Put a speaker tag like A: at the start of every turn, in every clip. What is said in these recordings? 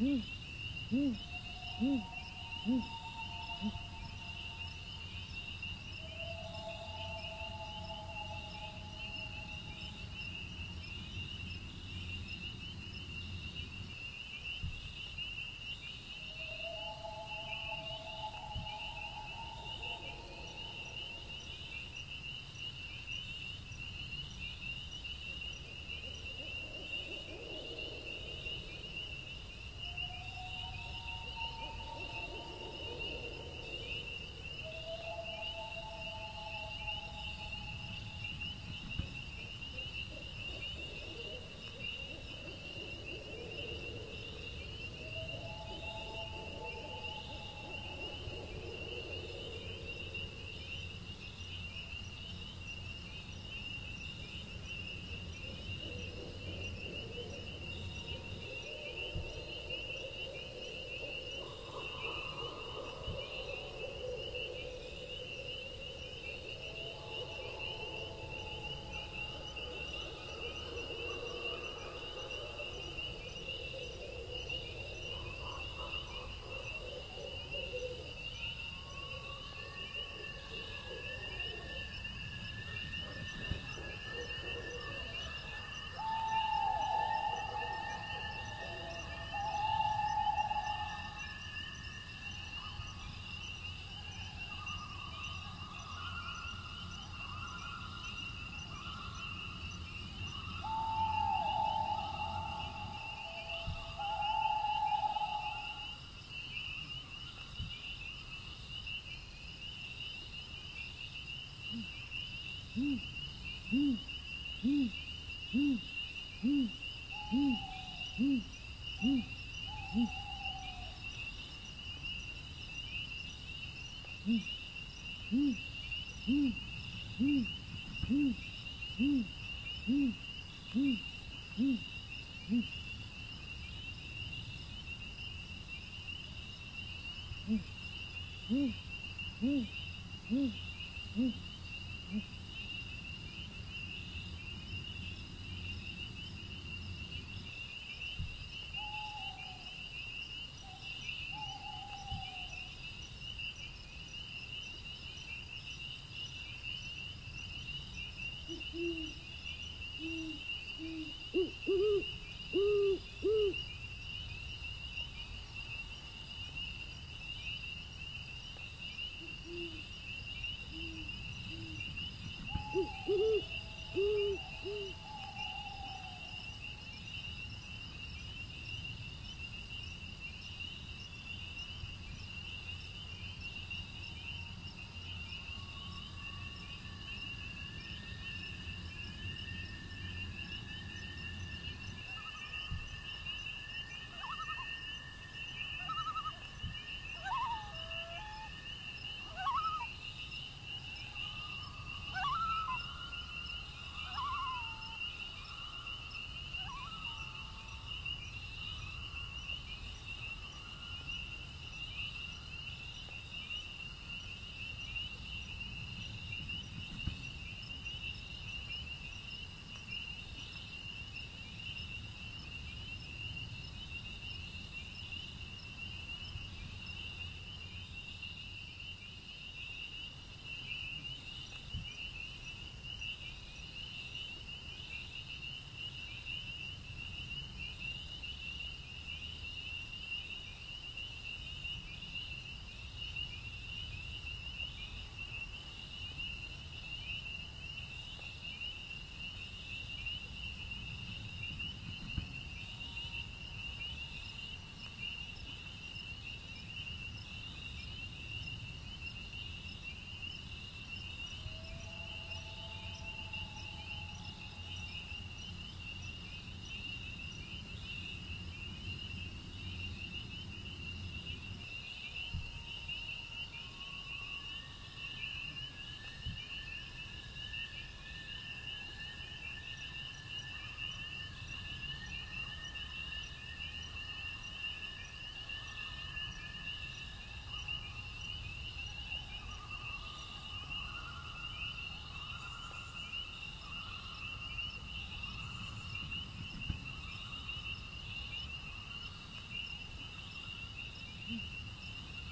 A: Hum, hum, hum, hum. hum. Mm-hmm.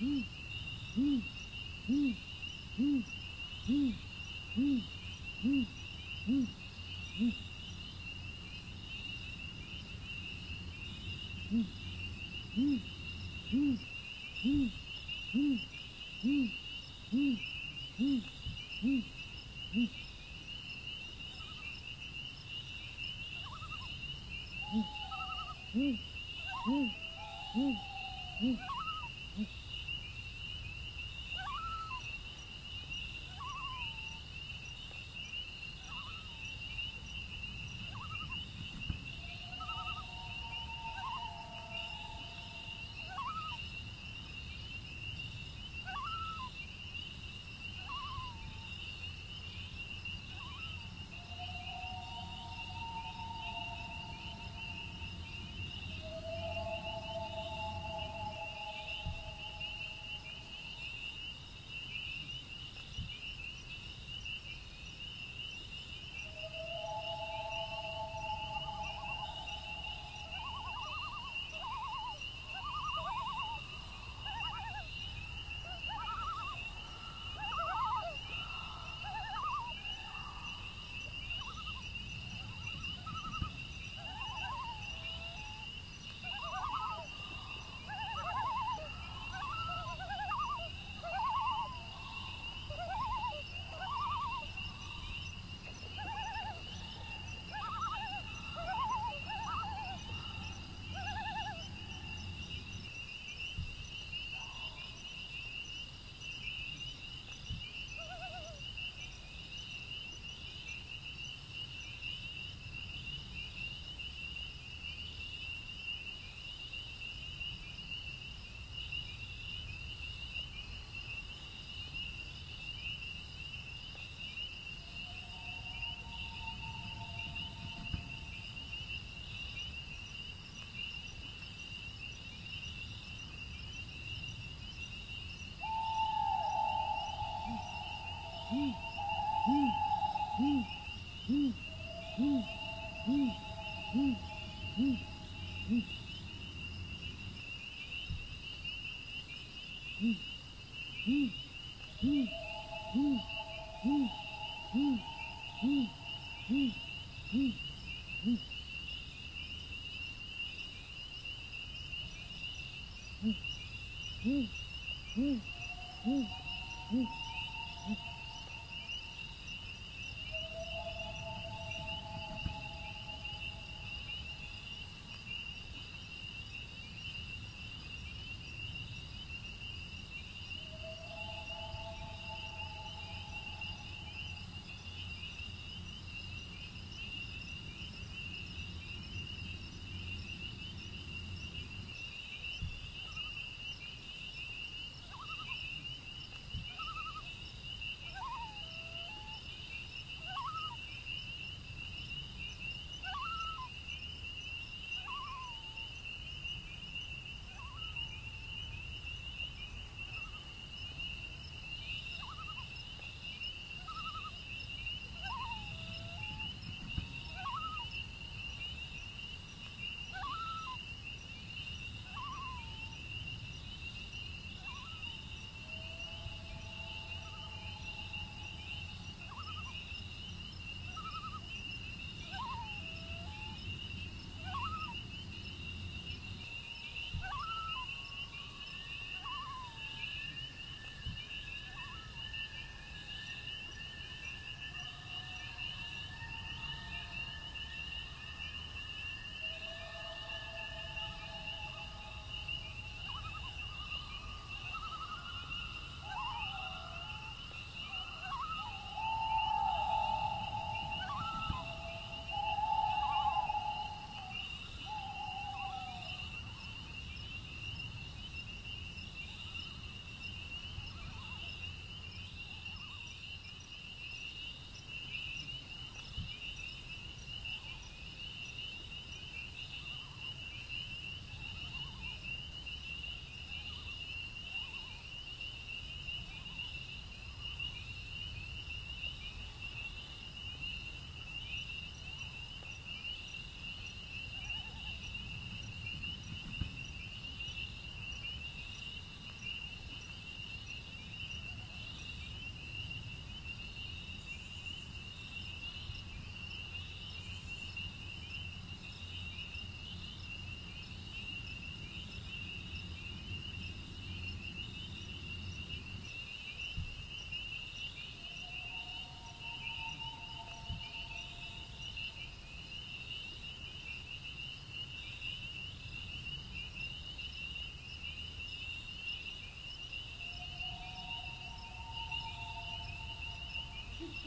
A: Mm-hmm. Mm-hmm.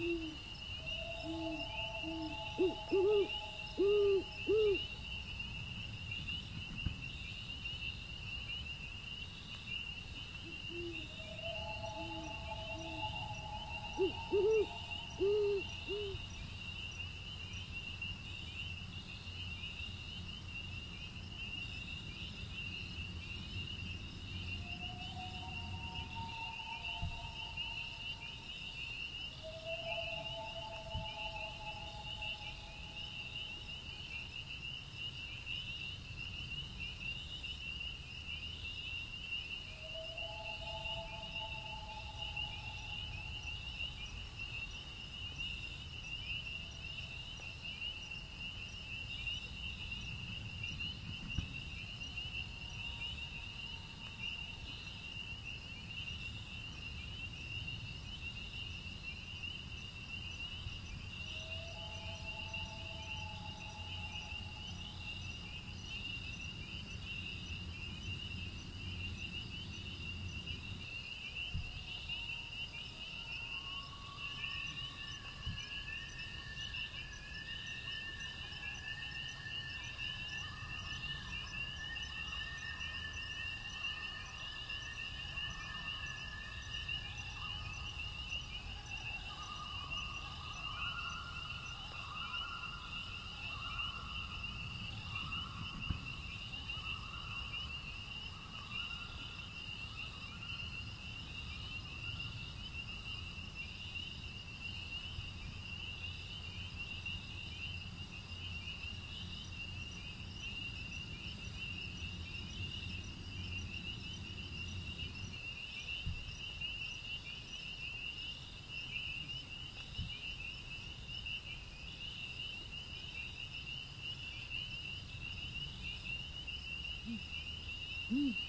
B: Mm-hmm.
A: Mm-hmm.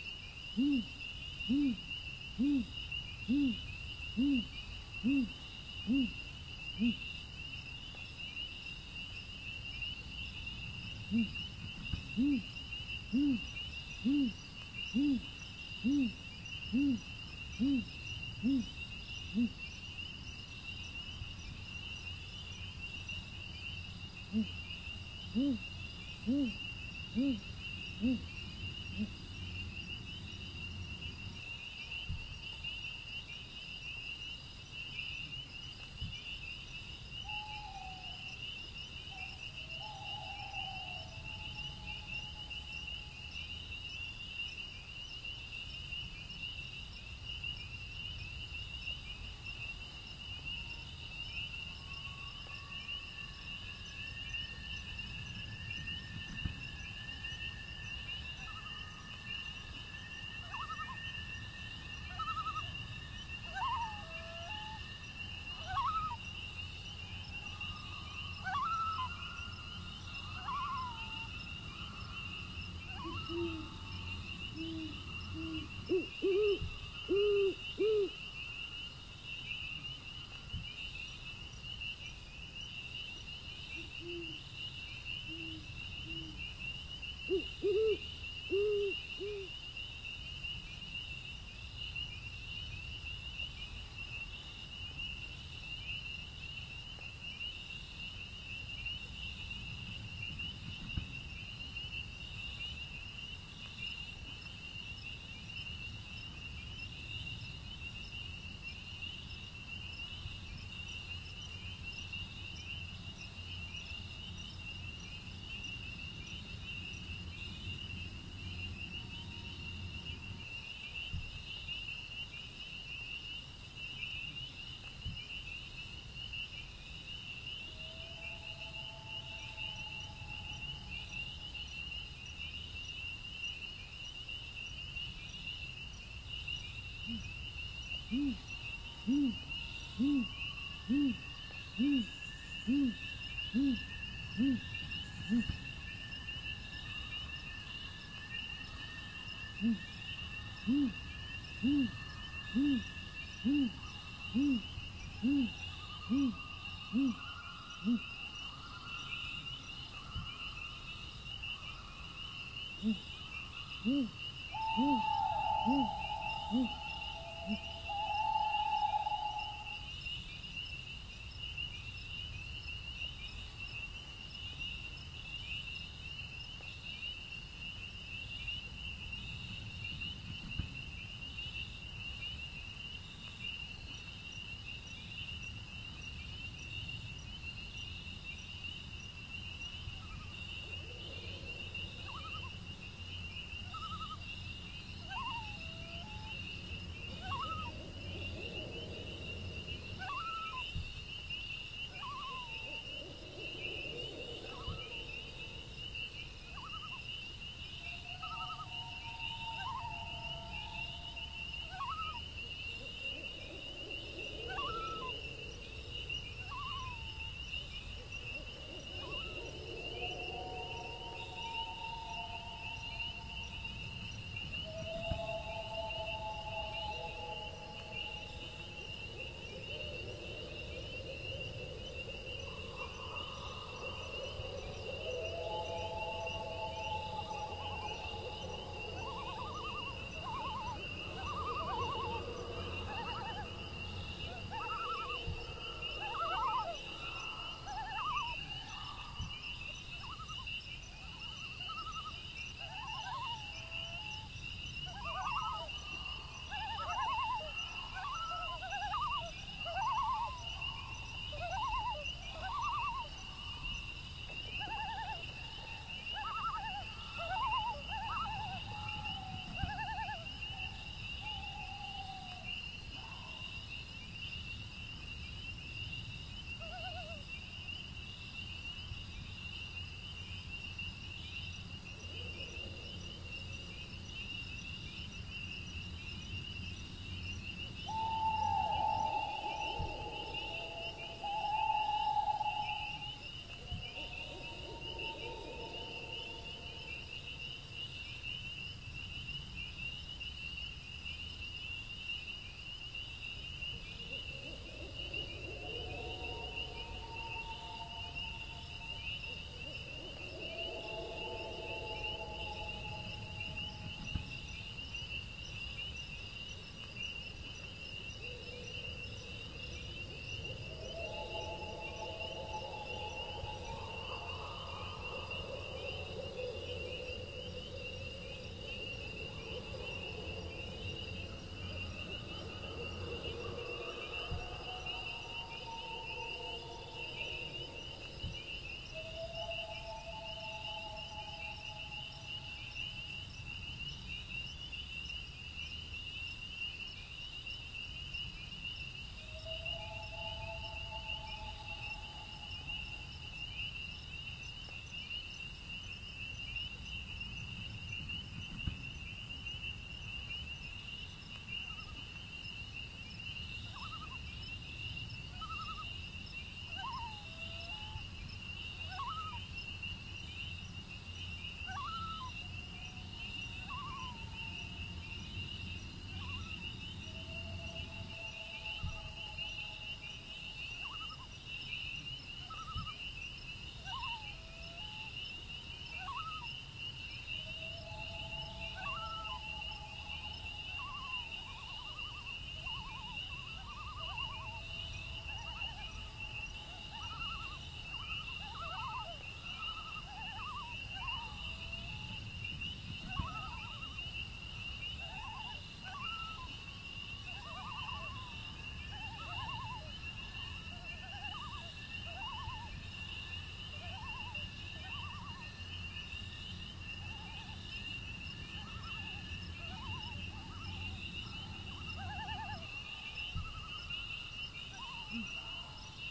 A: Mm-hmm.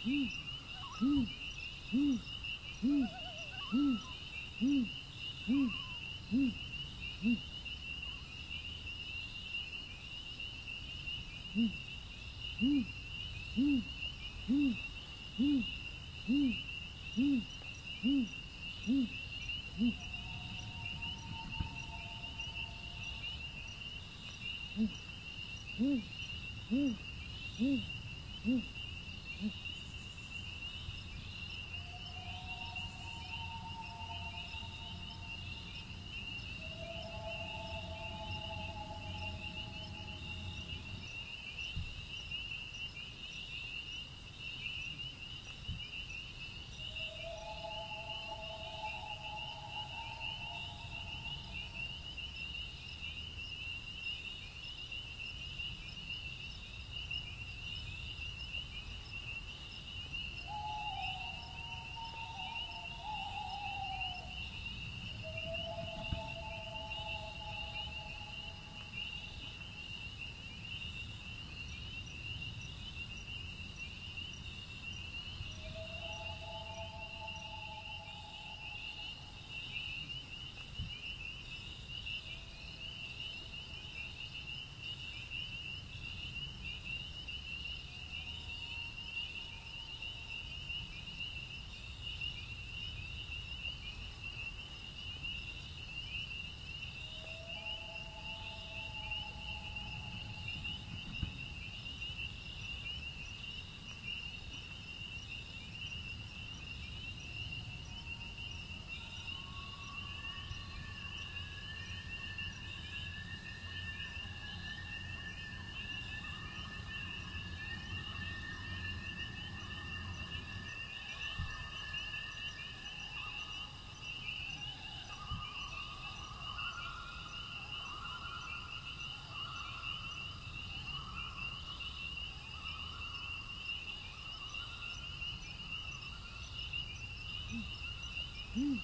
A: Mm-hmm. Mm-hmm.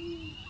B: Mm.